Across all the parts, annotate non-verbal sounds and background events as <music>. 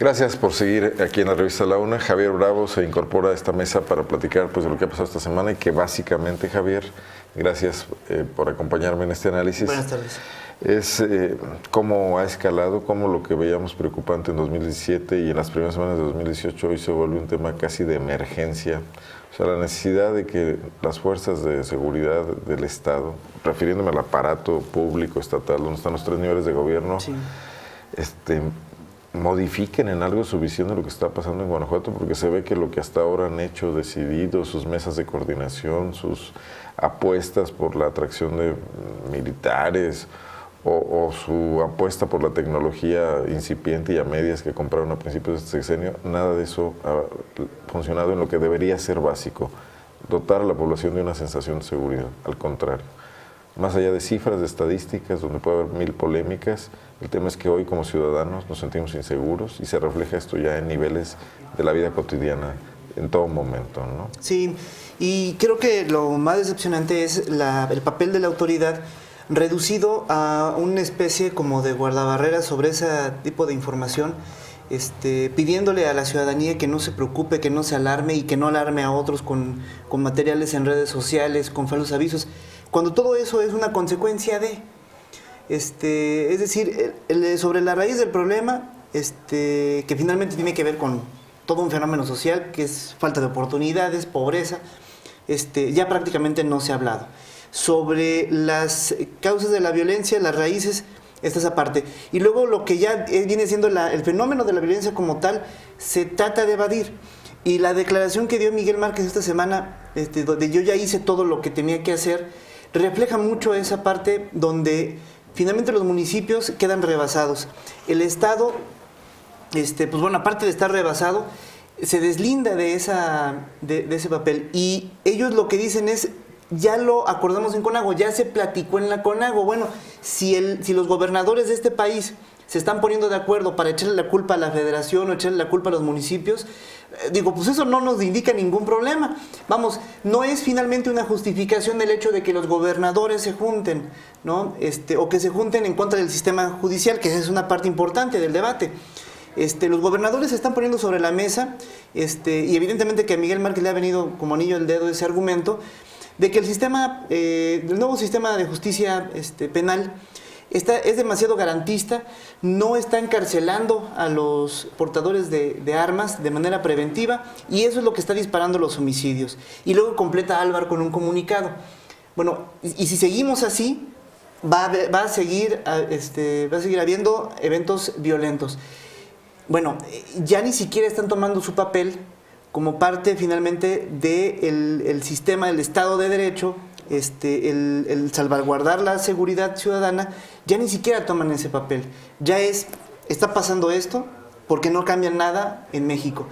Gracias por seguir aquí en la revista La Una. Javier Bravo se incorpora a esta mesa para platicar pues, de lo que ha pasado esta semana y que básicamente, Javier, gracias eh, por acompañarme en este análisis. Buenas tardes. Es eh, cómo ha escalado, cómo lo que veíamos preocupante en 2017 y en las primeras semanas de 2018 hoy se vuelve un tema casi de emergencia. O sea, la necesidad de que las fuerzas de seguridad del Estado, refiriéndome al aparato público estatal, donde están los tres niveles de gobierno, Sí. este, modifiquen en algo su visión de lo que está pasando en Guanajuato, porque se ve que lo que hasta ahora han hecho, decidido, sus mesas de coordinación, sus apuestas por la atracción de militares o, o su apuesta por la tecnología incipiente y a medias que compraron a principios de este sexenio, nada de eso ha funcionado en lo que debería ser básico, dotar a la población de una sensación de seguridad, al contrario más allá de cifras, de estadísticas, donde puede haber mil polémicas, el tema es que hoy como ciudadanos nos sentimos inseguros y se refleja esto ya en niveles de la vida cotidiana en todo momento, ¿no? Sí, y creo que lo más decepcionante es el papel de la autoridad reducido a una especie como de guardabarreras sobre ese tipo de información, este, pidiéndole a la ciudadanía que no se preocupe, que no se alarme y que no alarme a otros con, con materiales en redes sociales, con falsos avisos, cuando todo eso es una consecuencia de... Este, es decir, el- el- sobre la raíz del problema, este, que finalmente tiene que ver con todo un fenómeno social, que es falta de oportunidades, pobreza, este, ya prácticamente no se ha hablado. Sobre las causas de la violencia, las raíces, esta es aparte. Y luego lo que ya viene siendo la- el fenómeno de la violencia como tal, se trata de evadir. Y la declaración que dio Miguel Márquez esta semana, este, donde yo ya hice todo lo que tenía que hacer, refleja mucho esa parte donde finalmente los municipios quedan rebasados. El Estado, este, pues bueno, aparte de estar rebasado, se deslinda de, esa, de, ese papel. Y ellos lo que dicen es, ya lo acordamos en Conago, ya se platicó en la Conago. Bueno, si, el, si los gobernadores de este país se están poniendo de acuerdo para echarle la culpa a la federación o echarle la culpa a los municipios, eh, digo, pues eso no nos indica ningún problema. Vamos, no es finalmente una justificación del hecho de que los gobernadores se junten, ¿no? Este, o que se junten en contra del sistema judicial, que es una parte importante del debate. Este, los gobernadores se están poniendo sobre la mesa, este, y evidentemente que a Miguel Márquez le ha venido como anillo al dedo ese argumento, de que el sistema, eh, el nuevo sistema de justicia este, penal está, es demasiado garantista, no está encarcelando a los portadores de, de armas de manera preventiva, y eso es lo que está disparando los homicidios. Y luego completa Álvaro con un comunicado. Bueno, y, si seguimos así, va a, va a seguir, este, va a seguir habiendo eventos violentos. Bueno, ya ni siquiera están tomando su papel como parte finalmente del el sistema del Estado de Derecho, este, el, el salvaguardar la seguridad ciudadana, ya ni siquiera toman ese papel. Ya es, está pasando esto porque no cambia nada en México.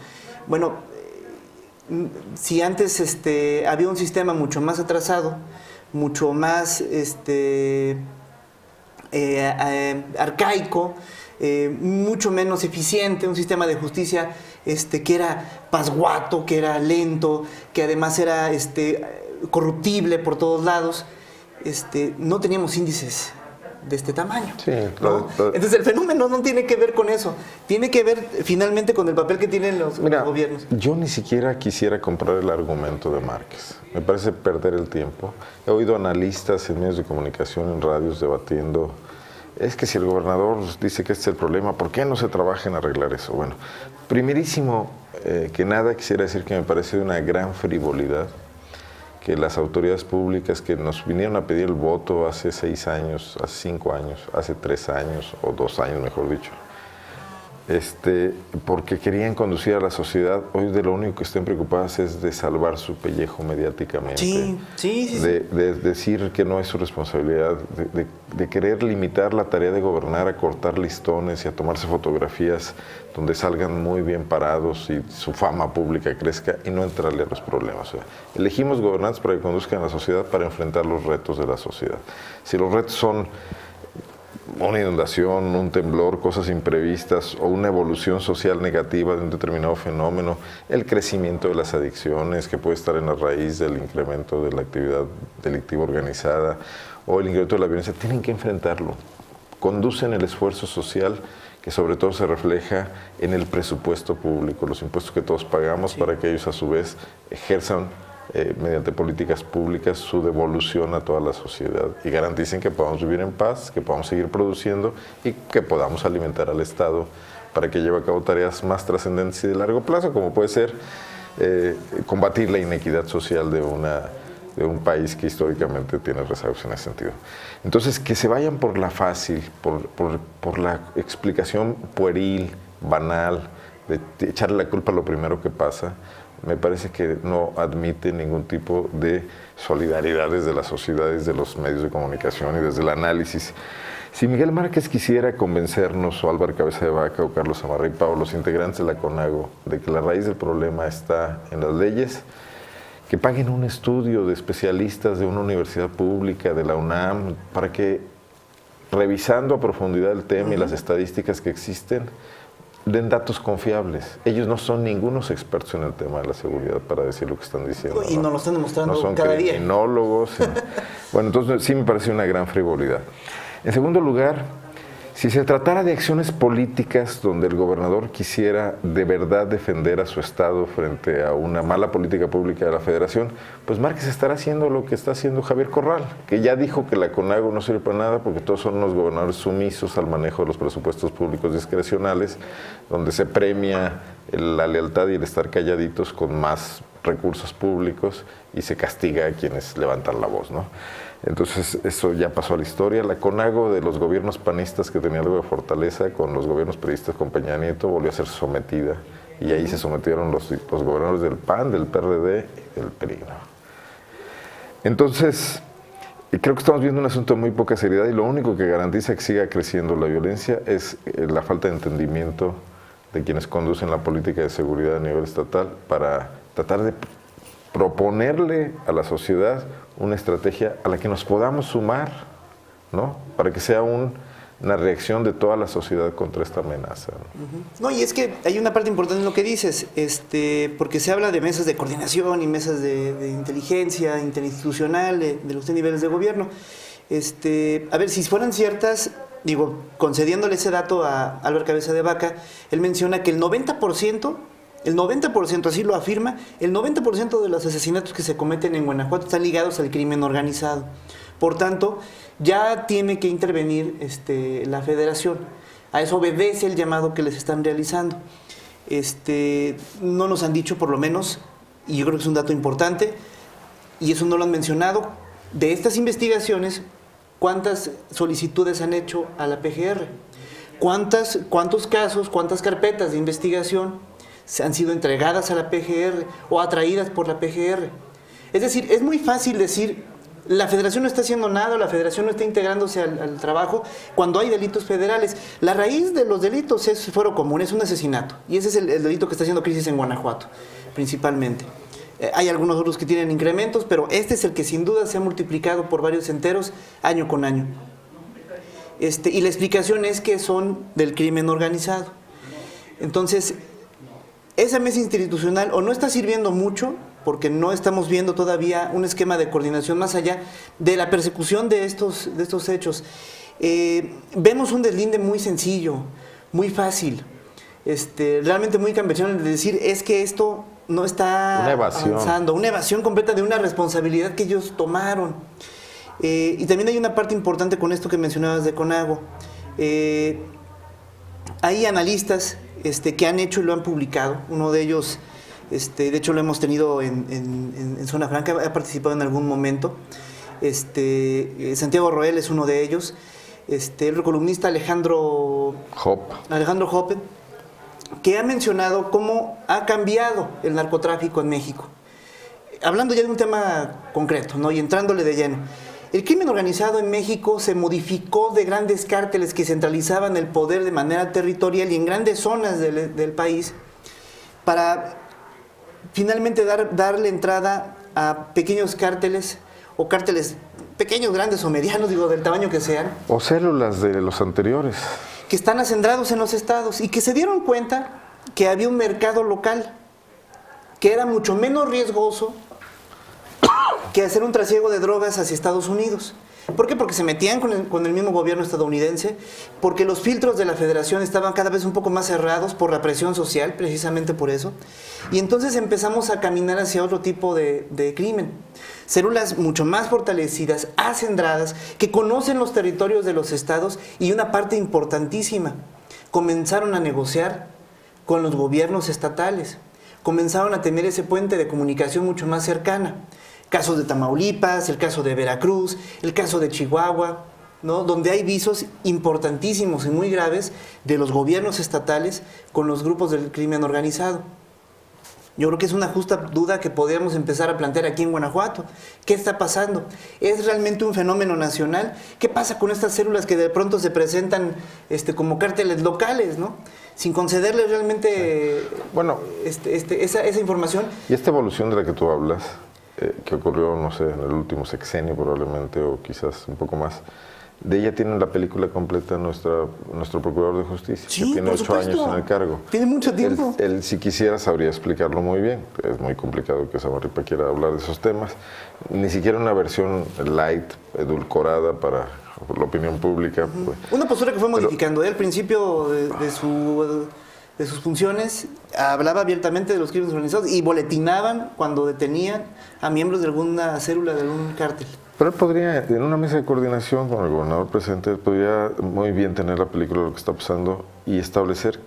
Bueno, eh, si antes este, había un sistema mucho más atrasado, mucho más este, eh, eh, arcaico, eh, mucho menos eficiente, un sistema de justicia este, que era pasguato, que era lento, que además era este, corruptible por todos lados. Este, no teníamos índices de este tamaño. Sí, ¿no? Entonces el fenómeno no tiene que ver con eso, tiene que ver finalmente con el papel que tienen los, Mira, los gobiernos. yo ni siquiera quisiera comprar el argumento de Márquez. Me parece perder el tiempo. He oído analistas en medios de comunicación, en radios, debatiendo. Es que si el gobernador dice que este es el problema, ¿por qué no se trabaja en arreglar eso? Bueno, primerísimo eh, que nada quisiera decir que me parece de una gran frivolidad que las autoridades públicas que nos vinieron a pedir el voto hace seis años, hace cinco años, hace tres años o dos años, mejor dicho, este, porque querían conducir a la sociedad, hoy de lo único que estén preocupadas es de salvar su pellejo mediáticamente. Sí, sí, sí. De, de decir que no es su responsabilidad, de, de- de querer limitar la tarea de gobernar a cortar listones y a tomarse fotografías donde salgan muy bien parados y su fama pública crezca y no entrarle a los problemas. O sea, elegimos gobernantes para que conduzcan a la sociedad para enfrentar los retos de la sociedad. Si los retos son una inundación, un temblor, cosas imprevistas o una evolución social negativa de un determinado fenómeno, el crecimiento de las adicciones que puede estar en la raíz del incremento de la actividad delictiva organizada o el incremento de la violencia, tienen que enfrentarlo. Conducen el esfuerzo social que sobre todo se refleja en el presupuesto público, los impuestos que todos pagamos para que ellos a su vez ejerzan eh, mediante políticas públicas su devolución a toda la sociedad y garanticen que podamos vivir en paz, que podamos seguir produciendo y que podamos alimentar al Estado para que lleve a cabo tareas más trascendentes y de largo plazo, como puede ser eh, combatir la inequidad social de una de un país que históricamente tiene rezagos en ese sentido. Entonces, que se vayan por la fácil, por, por, la explicación pueril, banal, de echarle la culpa a lo primero que pasa, me parece que no admite ningún tipo de solidaridad desde las sociedades, de los medios de comunicación y desde el análisis. Si Miguel Márquez quisiera convencernos, o Álvaro Cabeza de Vaca, o Carlos Amarripa, o los integrantes de la CONAGO, de que la raíz del problema está en las leyes, que paguen un estudio de especialistas de una universidad pública, de la UNAM, para que, revisando a profundidad el tema y las estadísticas que existen, den datos confiables. Ellos no son ningunos expertos en el tema de la seguridad para decir lo que están diciendo. Y no, lo están demostrando no son cada día. <laughs> bueno, entonces sí me parece una gran frivolidad. En segundo lugar, si se tratara de acciones políticas donde el gobernador quisiera de verdad defender a su Estado frente a una mala política pública de la Federación, pues Márquez estará haciendo lo que está haciendo Javier Corral, que ya dijo que la CONAGO no sirve para nada porque todos son unos gobernadores sumisos al manejo de los presupuestos públicos discrecionales, donde se premia la lealtad y el estar calladitos con más recursos públicos y se castiga a quienes levantan la voz, ¿no? Entonces eso ya pasó a la historia. La CONAGO de los gobiernos panistas que tenía algo de fortaleza con los gobiernos periodistas con Peña Nieto volvió a ser sometida y ahí se sometieron los, los gobernadores del PAN, del PRD y del PRI. Entonces, creo que estamos viendo un asunto de muy poca seriedad y lo único que garantiza que siga creciendo la violencia es eh, la falta de entendimiento de quienes conducen la política de seguridad a nivel estatal para tratar de proponerle a la sociedad una estrategia a la que nos podamos sumar, ¿no? Para que sea una reacción de toda la sociedad contra esta amenaza. ¿no? y es que hay una parte importante en lo que dices, este, porque se habla de mesas de coordinación y mesas de, inteligencia interinstitucional de, los niveles de gobierno. Este, a ver, si fueran ciertas, digo, concediéndole ese dato a Álvaro Cabeza de Vaca, él menciona que el 90% el 90%, así lo afirma, el 90% de los asesinatos que se cometen en Guanajuato están ligados al crimen organizado. Por tanto, ya tiene que intervenir este, la federación. A eso obedece el llamado que les están realizando. Este, no nos han dicho, por lo menos, y yo creo que es un dato importante, y eso no lo han mencionado, de estas investigaciones, cuántas solicitudes han hecho a la PGR, ¿Cuántas, cuántos casos, cuántas carpetas de investigación han sido entregadas a la PGR o atraídas por la PGR. Es decir, es muy fácil decir, la federación no está haciendo nada, la federación no está integrándose al, trabajo cuando hay delitos federales. La raíz de los delitos es fuero común, es un asesinato. Y ese es el, delito que está haciendo crisis en Guanajuato, principalmente. Eh, hay algunos otros que tienen incrementos, pero este es el que sin duda se ha multiplicado por varios enteros año con año. Este, y la explicación es que son del crimen organizado. Entonces, esa mesa institucional o no está sirviendo mucho porque no estamos viendo todavía un esquema de coordinación más allá de la persecución de estos, de estos hechos. Eh, vemos un deslinde muy sencillo, muy fácil, este, realmente muy convencional de decir es que esto no está avanzando, una evasión completa de una responsabilidad que ellos tomaron. Eh, y también hay una parte importante con esto que mencionabas de Conago. Eh, hay analistas este, que han hecho y lo han publicado. Uno de ellos, este, de hecho lo hemos tenido en, Zona Franca, ha participado en algún momento. Este, eh, Santiago Roel es uno de ellos. Este, el columnista Alejandro Hop. Alejandro Hoppe, que ha mencionado cómo ha cambiado el narcotráfico en México. Hablando ya de un tema concreto, ¿no? Y entrándole de lleno. El crimen organizado en México se modificó de grandes cárteles que centralizaban el poder de manera territorial y en grandes zonas del, país para finalmente dar, darle entrada a pequeños cárteles o cárteles pequeños, grandes o medianos, digo, del tamaño que sean. O células de los anteriores. Que están acendrados en los estados y que se dieron cuenta que había un mercado local que era mucho menos riesgoso que hacer un trasiego de drogas hacia Estados Unidos. ¿Por qué? Porque se metían con el, con el, mismo gobierno estadounidense, porque los filtros de la federación estaban cada vez un poco más cerrados por la presión social, precisamente por eso. Y entonces empezamos a caminar hacia otro tipo de, de crimen. Células mucho más fortalecidas, acendradas, que conocen los territorios de los estados y una parte importantísima, comenzaron a negociar con los gobiernos estatales, comenzaron a tener ese puente de comunicación mucho más cercana casos de Tamaulipas, el caso de Veracruz, el caso de Chihuahua, ¿no? donde hay visos importantísimos y muy graves de los gobiernos estatales con los grupos del crimen organizado. Yo creo que es una justa duda que podríamos empezar a plantear aquí en Guanajuato. ¿Qué está pasando? ¿Es realmente un fenómeno nacional? ¿Qué pasa con estas células que de pronto se presentan este, como cárteles locales, ¿no? sin concederles realmente bueno, este, este, esa, esa información? Y esta evolución de la que tú hablas, eh, que ocurrió, no sé, en el último sexenio probablemente, o quizás un poco más. De ella tiene la película completa nuestra, nuestro procurador de justicia, que tiene ocho años en el cargo. Tiene mucho tiempo. Él, si quisiera, sabría explicarlo muy bien. Es muy complicado que Samarripa quiera hablar de esos temas. Ni siquiera una versión light, edulcorada para la opinión pública. Pues. Una postura que fue modificando. ¿eh? al principio de su de sus funciones, hablaba abiertamente de los crímenes organizados y boletinaban cuando detenían a miembros de alguna célula de algún cártel. Pero él podría, en una mesa de coordinación con el gobernador presente, podría muy bien tener la película de lo que está pasando y establecer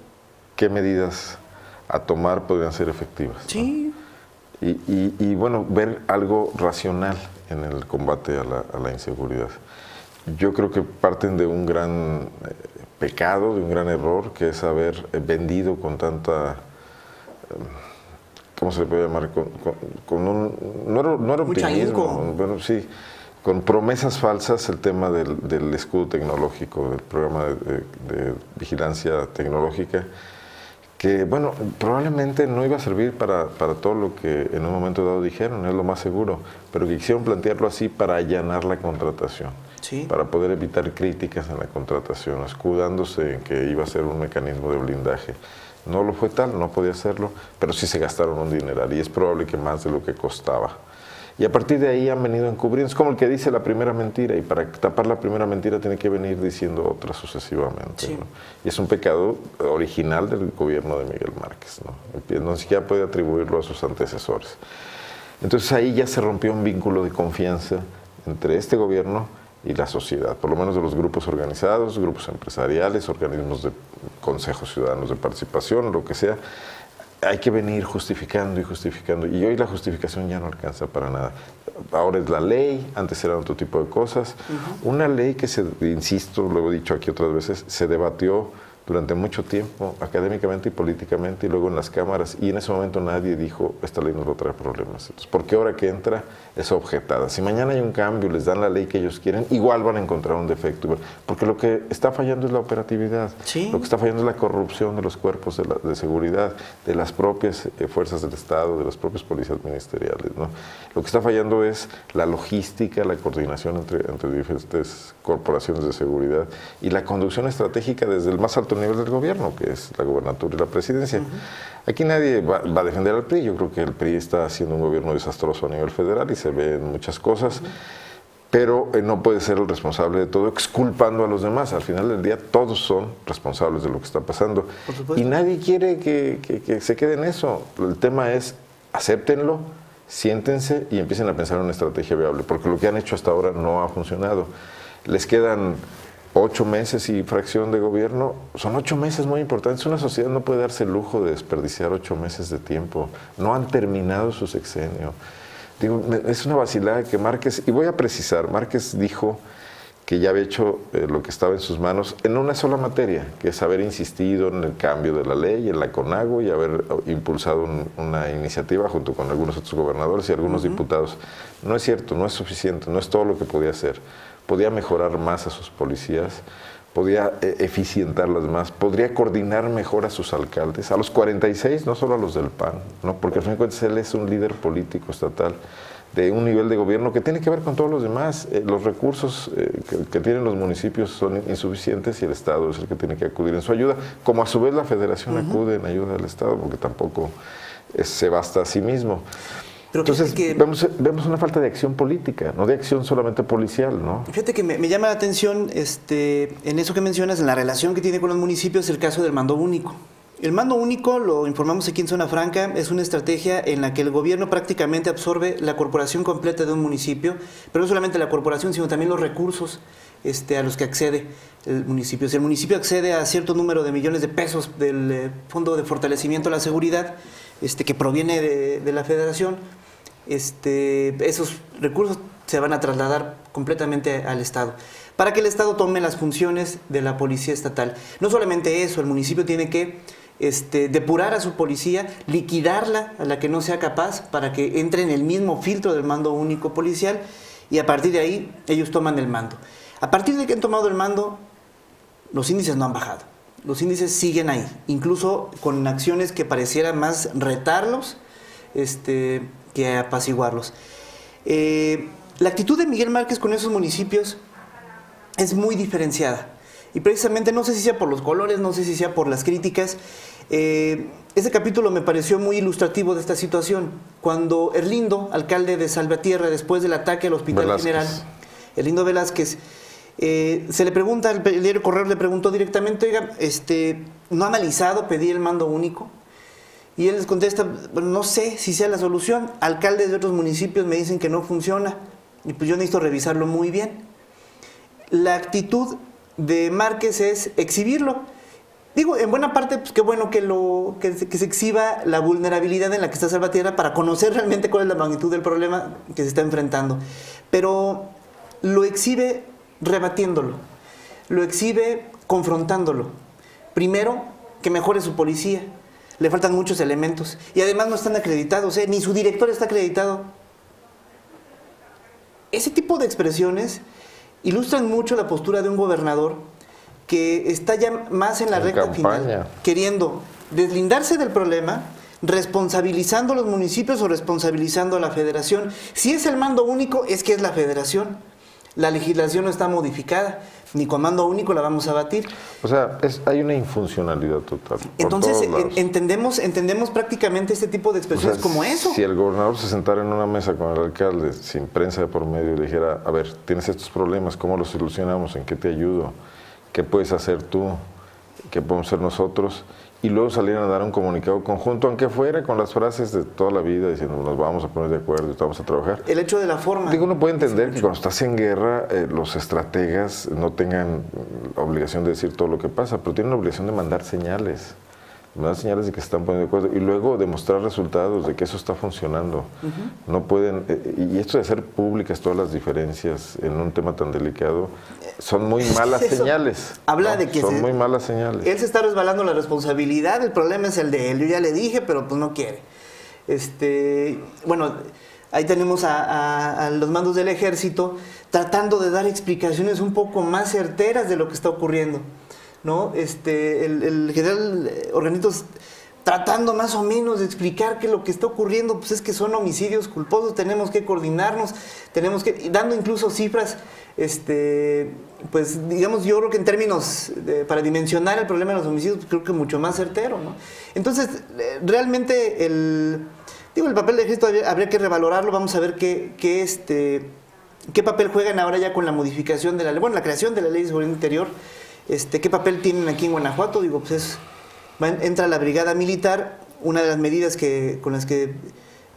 qué medidas a tomar podrían ser efectivas. Sí. Y, bueno, ver algo racional en el combate a la, a la inseguridad. Yo creo que parten de un gran pecado, de un gran error, que es haber eh, vendido con tanta... Em, ¿Cómo se le puede llamar? Con, un, no era, no era optimismo, bueno, sí, con promesas falsas el tema del, escudo tecnológico, del programa de, vigilancia tecnológica, que, bueno, probablemente no iba a servir para, para, todo lo que en un momento dado dijeron, es lo más seguro, pero que quisieron plantearlo así para allanar la contratación para poder evitar críticas en la contratación, escudándose en que iba a ser un mecanismo de blindaje. No lo fue tal, no podía hacerlo, pero sí se gastaron un dineral y es probable que más de lo que costaba. Y a partir de ahí han venido encubriendo. Es como el que dice la primera mentira y para tapar la primera mentira tiene que venir diciendo otra sucesivamente. Y es un pecado original del gobierno de Miguel Márquez. ¿no? no siquiera puede atribuirlo a sus antecesores. Entonces ahí ya se rompió un vínculo de confianza entre este gobierno y la sociedad, por lo menos de los grupos organizados, grupos empresariales, organismos de consejos ciudadanos de participación, lo que sea, hay que venir justificando y justificando. Y hoy la justificación ya no alcanza para nada. Ahora es la ley, antes eran otro tipo de cosas. Una ley que se, insisto, lo he dicho aquí otras veces, se debatió durante mucho tiempo, académicamente y políticamente, y luego en las cámaras, y en ese momento nadie dijo, esta ley no va a traer problemas. Entonces, ¿por qué ahora que entra es objetada? Si mañana hay un cambio, les dan la ley que ellos quieren, igual van a encontrar un defecto, porque lo que está fallando es la operatividad, lo que está fallando es la corrupción de los cuerpos de, seguridad, de las propias eh, fuerzas del Estado, de las propias policías ministeriales. ¿no? Lo que está fallando es la logística, la coordinación entre, entre diferentes corporaciones de seguridad y la conducción estratégica desde el más alto nivel del gobierno, que es la gobernatura y la presidencia. Aquí nadie va, a defender al PRI, yo creo que el PRI está haciendo un gobierno desastroso a nivel federal y se ve en muchas cosas. Pero eh, no puede ser el responsable de todo exculpando a los demás. Al final del día todos son responsables de lo que está pasando. Y nadie quiere que, que se quede en eso. El tema es, acéptenlo, siéntense y empiecen a pensar en una estrategia viable, porque lo que han hecho hasta ahora no ha funcionado. Les quedan ocho meses y fracción de gobierno, son ocho meses muy importantes. Una sociedad no puede darse el lujo de desperdiciar ocho meses de tiempo. No han terminado su sexenio. Digo, es una vacilada que Márquez, y voy a precisar, Márquez dijo que ya había hecho eh, lo que estaba en sus manos en una sola materia, que es haber insistido en el cambio de la ley, en la CONAGO y haber impulsado una iniciativa junto con algunos otros gobernadores y algunos diputados. No es cierto, no es suficiente, no es todo lo que podía hacer podía mejorar más a sus policías, podía eh, eficientarlas más, podría coordinar mejor a sus alcaldes, a los 46, no solo a los del PAN, ¿no? porque al fin de cuentas él es un líder político estatal de un nivel de gobierno que tiene que ver con todos los demás. Eh, los recursos eh, que, tienen los municipios son insuficientes y el Estado es el que tiene que acudir en su ayuda, como a su vez la Federación acude en ayuda del Estado, porque tampoco se basta a sí mismo. Entonces, vemos, vemos, una falta de acción política, no de acción solamente policial, ¿no? Fíjate que me, me, llama la atención este, en eso que mencionas, en la relación que tiene con los municipios, el caso del mando único. El mando único, lo informamos aquí en Zona Franca, es una estrategia en la que el gobierno prácticamente absorbe la corporación completa de un municipio, pero no solamente la corporación, sino también los recursos este, a los que accede el municipio. Si el municipio accede a cierto número de millones de pesos del eh, Fondo de Fortalecimiento de la Seguridad, este, que proviene de, de la federación, este, esos recursos se van a trasladar completamente al Estado, para que el Estado tome las funciones de la policía estatal. No solamente eso, el municipio tiene que este, depurar a su policía, liquidarla a la que no sea capaz para que entre en el mismo filtro del mando único policial y a partir de ahí ellos toman el mando. A partir de que han tomado el mando, los índices no han bajado. Los índices siguen ahí, incluso con acciones que parecieran más retarlos este, que apaciguarlos. Eh, la actitud de Miguel Márquez con esos municipios es muy diferenciada. Y precisamente no sé si sea por los colores, no sé si sea por las críticas. Eh, ese capítulo me pareció muy ilustrativo de esta situación. Cuando Erlindo, alcalde de Salvatierra, después del ataque al Hospital General, Erlindo Velázquez, eh, se le pregunta, el diario Correo le preguntó directamente, oiga, este, ¿no ha analizado pedir el mando único? Y él les contesta, no sé si sea la solución. Alcaldes de otros municipios me dicen que no funciona. Y pues yo necesito revisarlo muy bien. La actitud de Márquez es exhibirlo. Digo, en buena parte, pues qué bueno que, lo, que, se exhiba la vulnerabilidad en la que está Salvatierra para conocer realmente cuál es la magnitud del problema que se está enfrentando. Pero lo exhibe rebatiéndolo, lo exhibe confrontándolo. Primero, que mejore su policía le faltan muchos elementos. Y además no están acreditados, ¿eh? ni su director está acreditado. Ese tipo de expresiones ilustran mucho la postura de un gobernador que está ya más en la recta final, queriendo deslindarse del problema, responsabilizando a los municipios o responsabilizando a la federación. Si es el mando único, es que es la federación. La legislación no está modificada ni comando único la vamos a batir. O sea, es, hay una infuncionalidad total. Entonces, entendemos, entendemos prácticamente este tipo de expresiones como eso. Si el gobernador se sentara en una mesa con el alcalde, sin prensa de por medio, y le dijera, a ver, tienes estos problemas, ¿cómo los solucionamos? ¿En qué te ayudo? ¿Qué puedes hacer tú? ¿Qué podemos hacer nosotros? Y luego salieron a dar un comunicado conjunto, aunque fuera con las frases de toda la vida, diciendo nos vamos a poner de acuerdo y vamos a trabajar. El hecho de la forma. Digo, uno puede entender que cuando estás en guerra, eh, los estrategas no tengan obligación de decir todo lo que pasa, pero tienen la obligación de mandar señales me dan señales de que se están poniendo de acuerdo y luego demostrar resultados de que eso está funcionando. No pueden, eh, y esto de hacer públicas todas las diferencias en un tema tan delicado, son muy malas señales. Habla de que son muy malas señales. Él se está resbalando la responsabilidad, el problema es el de él. Yo ya le dije, pero pues no quiere. Este, bueno, ahí tenemos a los mandos del ejército tratando de dar explicaciones un poco más certeras de lo que está ocurriendo. ¿No? Este, el, general Organitos tratando más o menos de explicar que lo que está ocurriendo pues es que son homicidios culposos, tenemos que coordinarnos, tenemos que, dando incluso cifras, este, pues digamos, yo creo que en términos para dimensionar el problema de los homicidios, pues, creo que mucho más certero, ¿no? Entonces, eh, realmente el, digo, el papel de ejército habría, que revalorarlo, vamos a ver qué, qué, este, qué papel juegan ahora ya con la modificación de la ley, bueno, la creación de la ley de seguridad interior, este, ¿Qué papel tienen aquí en Guanajuato? Digo, pues es, entra la brigada militar, una de las medidas que, con las que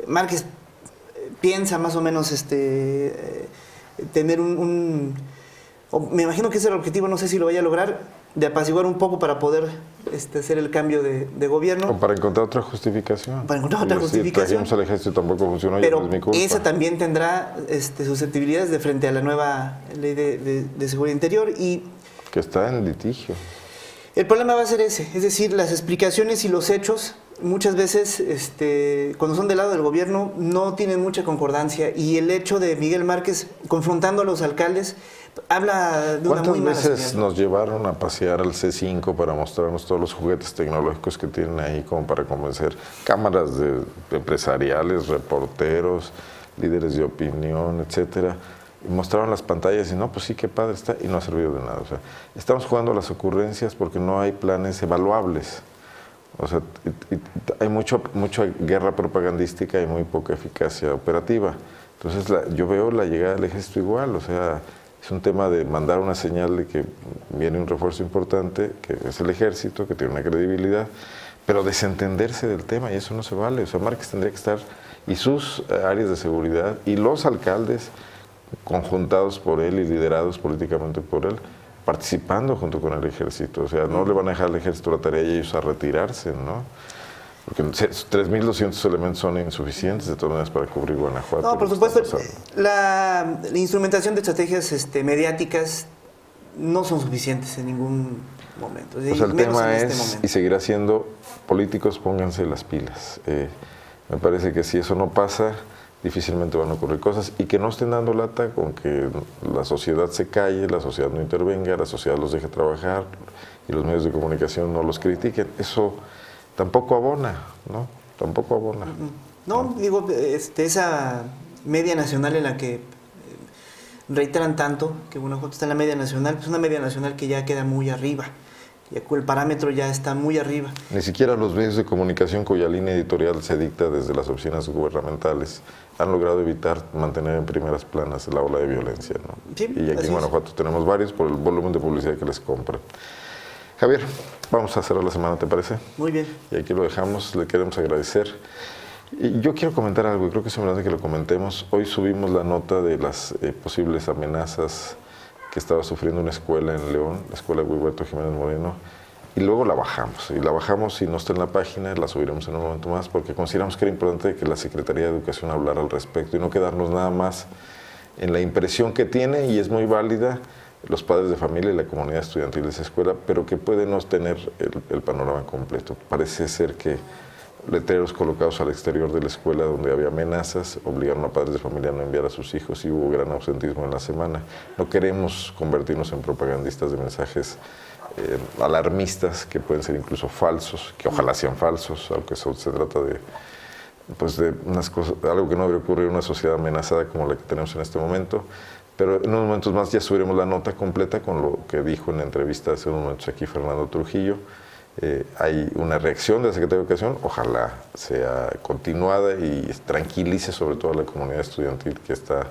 Márquez eh, piensa más o menos este, eh, tener un, me imagino que ese es el objetivo, no sé si lo vaya a lograr, de apaciguar un poco para poder este, hacer el cambio de, gobierno. O para encontrar otra justificación. Para encontrar otra justificación. al ejército tampoco funcionó, pero esa también tendrá este, susceptibilidades de frente a la nueva ley de, de seguridad interior y que está en litigio. El problema va a ser ese, es decir, las explicaciones y los hechos muchas veces, este, cuando son del lado del gobierno, no tienen mucha concordancia y el hecho de Miguel Márquez confrontando a los alcaldes habla de una muy mala veces nos llevaron a pasear al C5 para mostrarnos todos los juguetes tecnológicos que tienen ahí como para convencer cámaras de empresariales, reporteros, líderes de opinión, etcétera? Mostraron las pantallas y no, pues sí, qué padre está, y no ha servido de nada. O sea, estamos jugando las ocurrencias porque no hay planes evaluables. O sea, hay mucho, mucha guerra propagandística y muy poca eficacia operativa. Entonces yo veo la llegada del ejército igual, o sea, es un tema de mandar una señal de que viene un refuerzo importante, que es el ejército, que tiene una credibilidad, pero desentenderse del tema y eso no se vale. O sea, Márquez tendría que estar, y sus áreas de seguridad, y los alcaldes conjuntados por él y liderados políticamente por él, participando junto con el ejército. O sea, no le van a dejar al ejército la tarea y ellos a retirarse, ¿no? Porque 3.200 elementos son insuficientes de todas maneras para cubrir Guanajuato. No, por supuesto. La, instrumentación de estrategias este, mediáticas no son suficientes en ningún momento. O sea, el tema este es, y seguirá siendo, políticos pónganse las pilas. Eh, me parece que si eso no pasa, difícilmente van a ocurrir cosas y que no estén dando lata con que la sociedad se calle, la sociedad no intervenga, la sociedad los deje trabajar y los medios de comunicación no los critiquen. Eso tampoco abona, ¿no? Tampoco abona. No, digo, este, esa media nacional en la que eh, reiteran tanto que Guanajuato está en la media nacional, pues una media nacional que ya queda muy arriba el parámetro ya está muy arriba. Ni siquiera los medios de comunicación cuya línea editorial se dicta desde las oficinas gubernamentales han logrado evitar mantener en primeras planas la ola de violencia. ¿no? y aquí en Guanajuato tenemos varios por el volumen de publicidad que les compran. Javier, vamos a cerrar la semana, ¿te parece? Muy bien. Y aquí lo dejamos, le queremos agradecer. Y yo quiero comentar algo, y creo que es importante que lo comentemos. Hoy subimos la nota de las eh, posibles amenazas que estaba sufriendo una escuela en León, la escuela Huiberto Jiménez Moreno, y luego la bajamos. Y la bajamos y no está en la página, la subiremos en un momento más, porque consideramos que era importante que la Secretaría de Educación hablara al respecto y no quedarnos nada más en la impresión que tiene, y es muy válida, los padres de familia y la comunidad estudiantil de esa escuela, pero que puede no tener el panorama completo. Parece ser que letreros colocados al exterior de la escuela donde había amenazas, obligaron a padres de familia a no enviar a sus hijos y hubo gran ausentismo en la semana. No queremos convertirnos en propagandistas de mensajes eh, alarmistas que pueden ser incluso falsos, que ojalá sean falsos, aunque eso se trata de pues de unas cosas, algo que no debería ocurrir en una sociedad amenazada como la que tenemos en este momento. Pero en unos momentos más ya subiremos la nota completa con lo que dijo en la entrevista hace unos momentos aquí Fernando Trujillo. Eh, hay una reacción de la Secretaría de Educación, ojalá sea continuada y tranquilice sobre todo a la comunidad estudiantil que está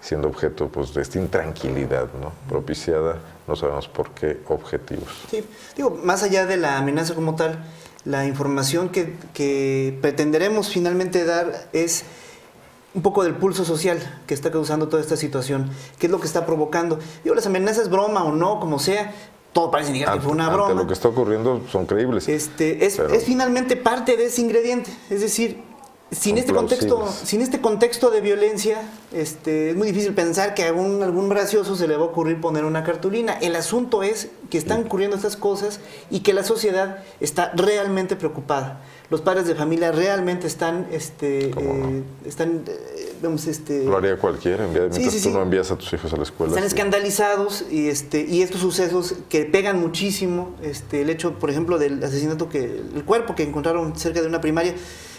siendo objeto pues, de esta intranquilidad ¿no? propiciada, no sabemos por qué objetivos. Sí, digo, más allá de la amenaza como tal, la información que, que pretenderemos finalmente dar es un poco del pulso social que está causando toda esta situación, qué es lo que está provocando. Digo, las amenazas, broma o no, como sea, todo parece indicar que fue una broma. lo que está ocurriendo son creíbles. Este, es, es, finalmente parte de ese ingrediente. Es decir, sin este, contexto, sin este contexto de violencia, este, es muy difícil pensar que a algún, algún gracioso se le va a ocurrir poner una cartulina. El asunto es que están ocurriendo estas cosas y que la sociedad está realmente preocupada. Los padres de familia realmente están, este, eh, están este, Lo haría cualquiera, mientras tú no envías a tus hijos a la escuela. Están escandalizados y, este, y estos sucesos que pegan muchísimo, este, el hecho, por ejemplo, del asesinato, que el cuerpo que encontraron cerca de una primaria,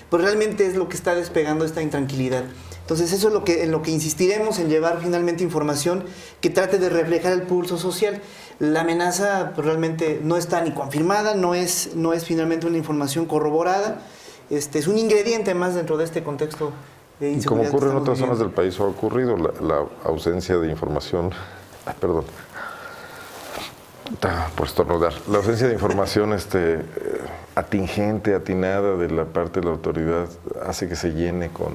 pues realmente es lo que está despegando esta intranquilidad. Entonces eso es lo que, en lo que insistiremos en llevar finalmente información que trate de reflejar el pulso social. La amenaza pues, realmente no está ni confirmada, no es, no es finalmente una información corroborada, este, es un ingrediente más dentro de este contexto como ocurre en otras zonas del país, ha ocurrido la, ausencia de información, perdón, por estornudar, la ausencia de información este, eh, atingente, atinada de la parte de la autoridad hace que se llene con,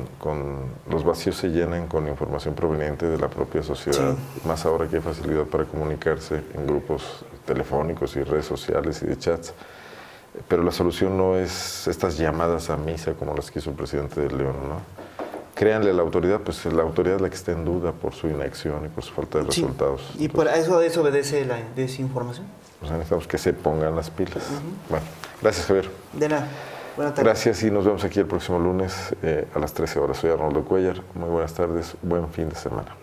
los vacíos se llenen con información proveniente de la propia sociedad, más ahora que hay facilidad para comunicarse en grupos telefónicos y redes sociales y de chats. Pero la solución no es estas llamadas a misa como las que hizo el presidente de León, ¿no? Créanle a la autoridad, pues la autoridad es la que está en duda por su inacción y por su falta de resultados. ¿Y por eso desobedece la desinformación? Pues necesitamos que se pongan las pilas. Bueno, gracias Javier. De nada. Buenas tardes. Gracias y nos vemos aquí el próximo lunes eh, a las 13 horas. Soy Arnoldo Cuellar. Muy buenas tardes. Buen fin de semana.